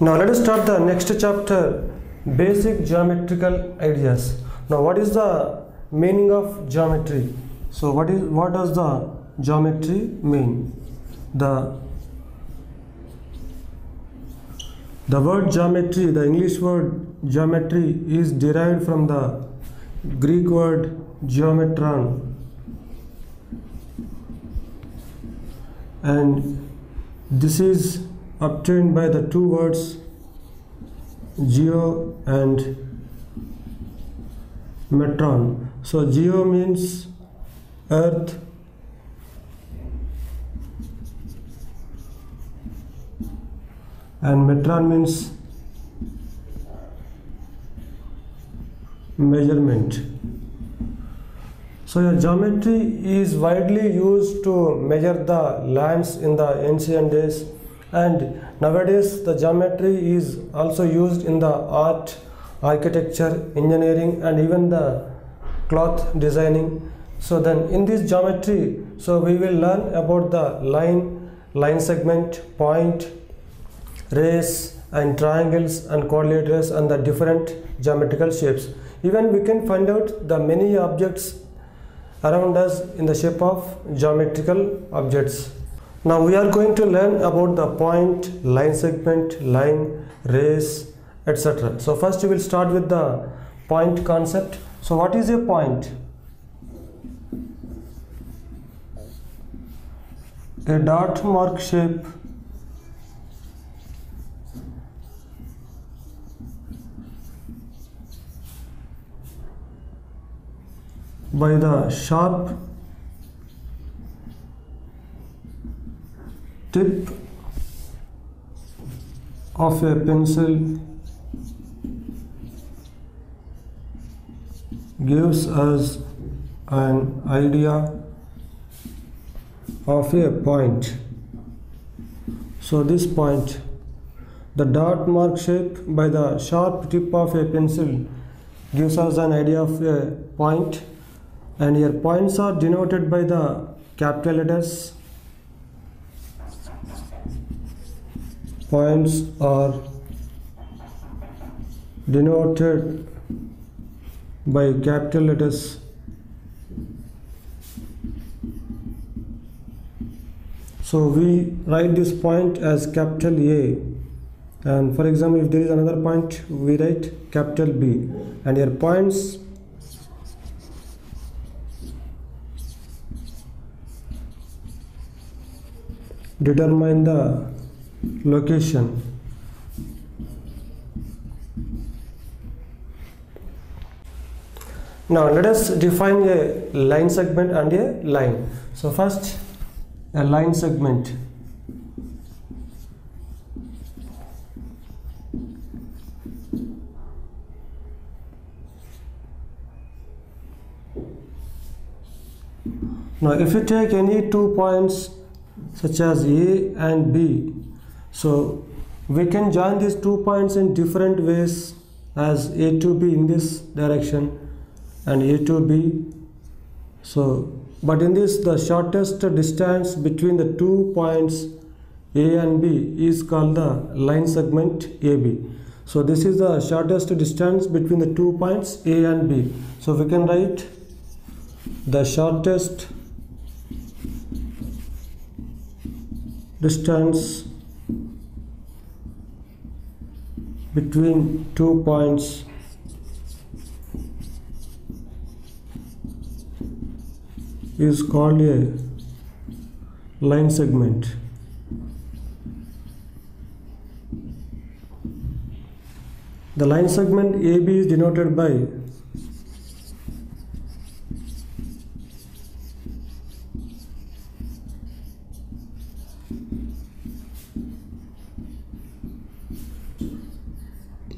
Now let us start the next chapter basic geometrical ideas. Now what is the meaning of geometry? So what is what does the geometry mean? The the word geometry, the English word geometry is derived from the Greek word geometron and this is obtained by the two words geo and metron. So geo means earth and metron means measurement. So geometry is widely used to measure the lands in the ancient days and nowadays the geometry is also used in the art architecture engineering and even the cloth designing. So then in this geometry so we will learn about the line line segment point rays and triangles and quadrilaterals and the different geometrical shapes. Even we can find out the many objects around us in the shape of geometrical objects now we are going to learn about the point line segment line rays etc so first we will start with the point concept. So what is a point? A dot mark shape by the sharp tip of a pencil gives us an idea of a point. So this point the dot mark shape by the sharp tip of a pencil gives us an idea of a point and here points are denoted by the capital letters points are denoted by capital letters so we write this point as capital A and for example if there is another point we write capital B and here points determine the location now let us define a line segment and a line so first a line segment now if you take any two points such as A and B. So we can join these two points in different ways as A to B in this direction and A to B. So but in this the shortest distance between the two points A and B is called the line segment AB. So this is the shortest distance between the two points A and B. So we can write the shortest distance between two points. Is called a line segment. The line segment AB is denoted by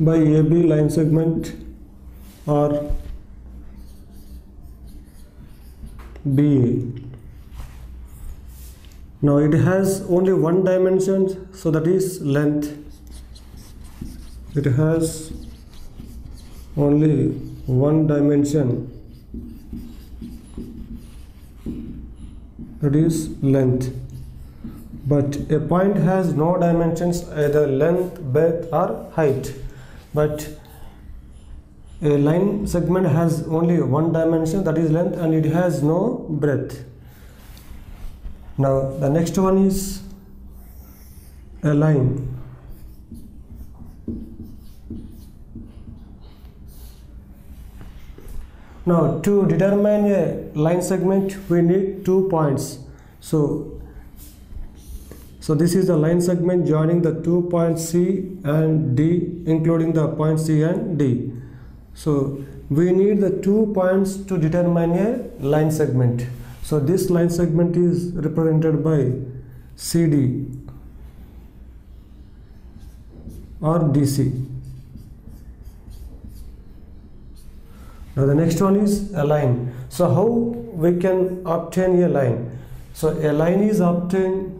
by AB line segment or BA. Now it has only one dimension, so that is length. It has only one dimension, that is length. but a point has no dimensions either length breadth or height but a line segment has only one dimension that is length and it has no breadth. Now the next one is a line. Now to determine a line segment we need two points. So so this is the line segment joining the two points C and D including the point C and D. So we need the two points to determine a line segment. So this line segment is represented by CD or DC. Now the next one is a line. So how we can obtain a line? So a line is obtained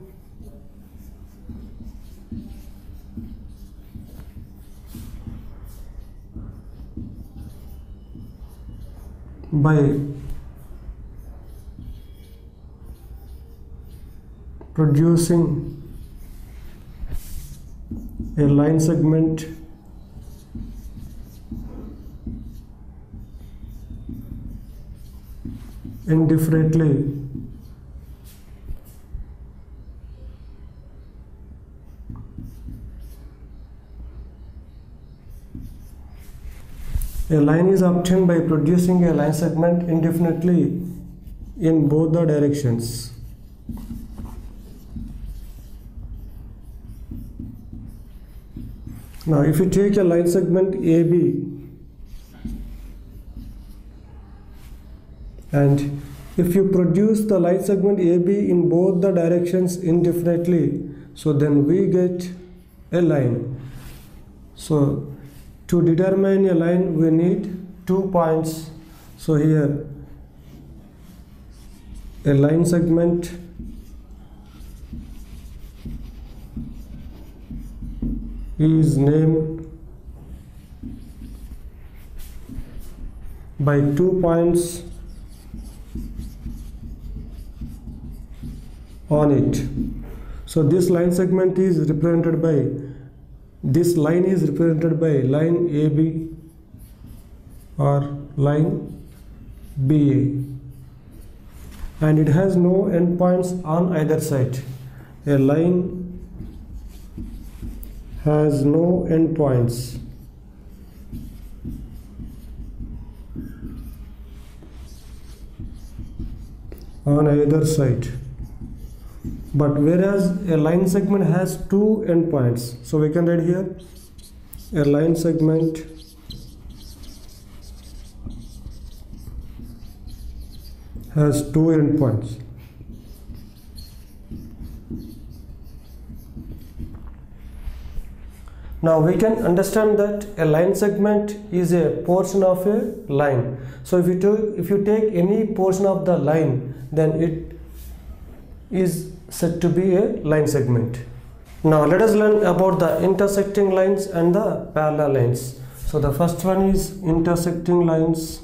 by producing a line segment indifferently A line is obtained by producing a line segment indefinitely in both the directions. Now, if you take a line segment AB and if you produce the line segment AB in both the directions indefinitely, so then we get a line. So, to determine a line we need two points. So, here a line segment is named by two points on it. So this line segment is represented by this line is represented by line AB or line BA and it has no endpoints on either side. A line has no endpoints. on either side but whereas a line segment has two endpoints so we can write here a line segment has two endpoints. Now we can understand that a line segment is a portion of a line. So if you take if you take any portion of the line then it is said to be a line segment. Now let us learn about the intersecting lines and the parallel lines. So the first one is intersecting lines.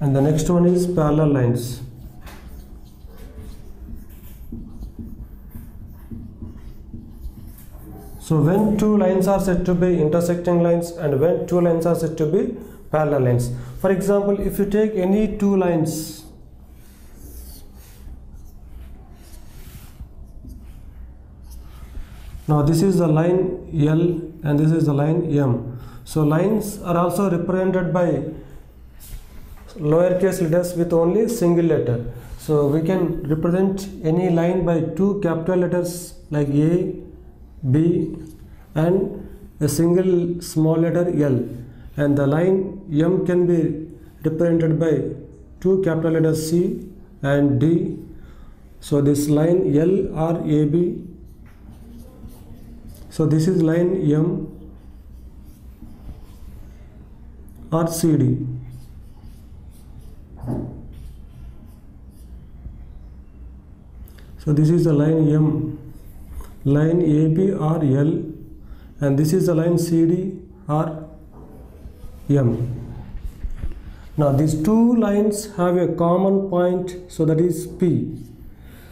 And the next one is parallel lines. So when two lines are said to be intersecting lines and when two lines are said to be parallel lines. For example, if you take any two lines Now this is the line L and this is the line M. So lines are also represented by lowercase letters with only single letter. So we can represent any line by two capital letters like A, B and a single small letter L and the line M can be represented by two capital letters C and D. So this line L or AB so this is line M or CD so this is the line M. Line AB or L. And this is the line CD M. Now these two lines have a common point, so that is P.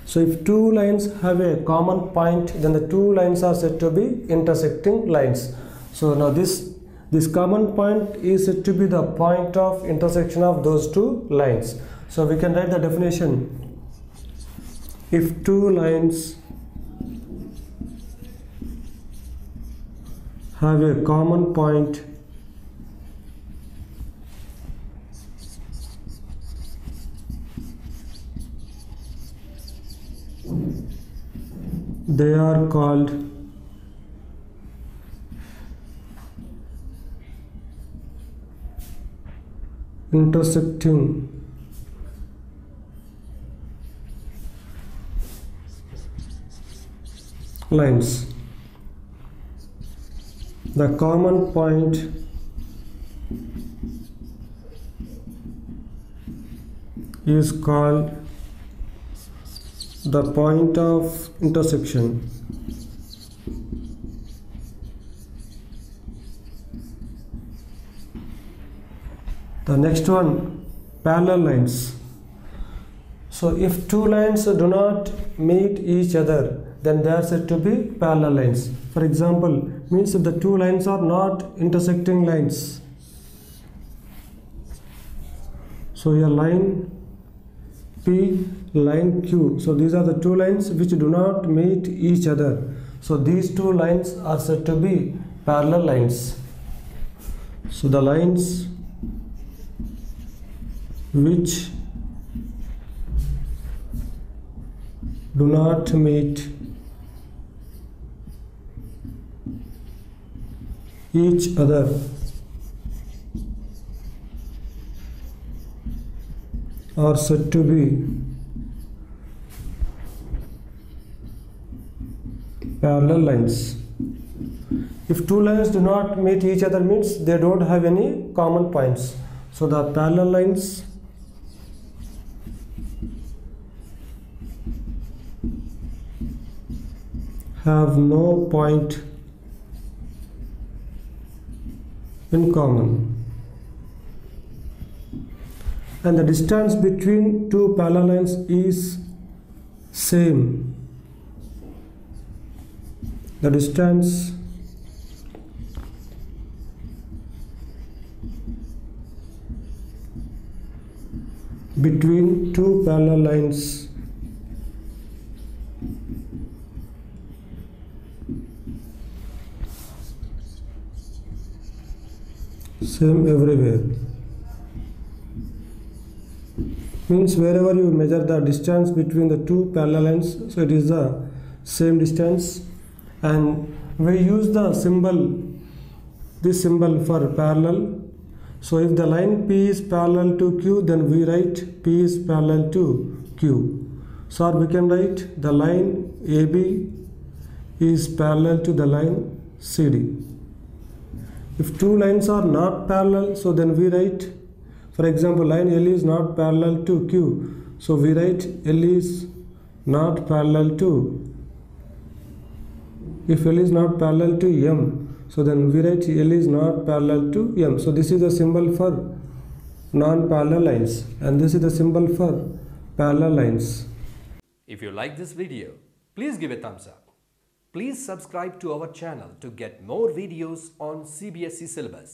So if two lines have a common point, then the two lines are said to be intersecting lines. So now this this common point is said to be the point of intersection of those two lines. So we can write the definition. If two lines have a common point they are called intersecting. Lines. The common point is called the point of intersection. The next one parallel lines. So if two lines do not meet each other then they are said to be parallel lines. For example means if the two lines are not intersecting lines. So a line Line Q. So these are the two lines which do not meet each other. So these two lines are said to be parallel lines. So the lines which do not meet each other are said to be parallel lines. If two lines do not meet each other means they don't have any common points. So the parallel lines have no point in common and the distance between two parallel lines is same. The distance between two parallel lines same everywhere means wherever you measure the distance between the two parallel lines so it is the same distance. And we use the symbol this symbol for parallel. So if the line p is parallel to q then we write p is parallel to q. So we can write the line ab is parallel to the line cd if two lines are not parallel so then we write for example line L is not parallel to Q so we write L is not parallel to if L is not parallel to M so then we write L is not parallel to M so this is the symbol for non-parallel lines and this is the symbol for parallel lines If you like this video, please give a thumbs up. Please subscribe to our channel to get more videos on CBSE syllabus.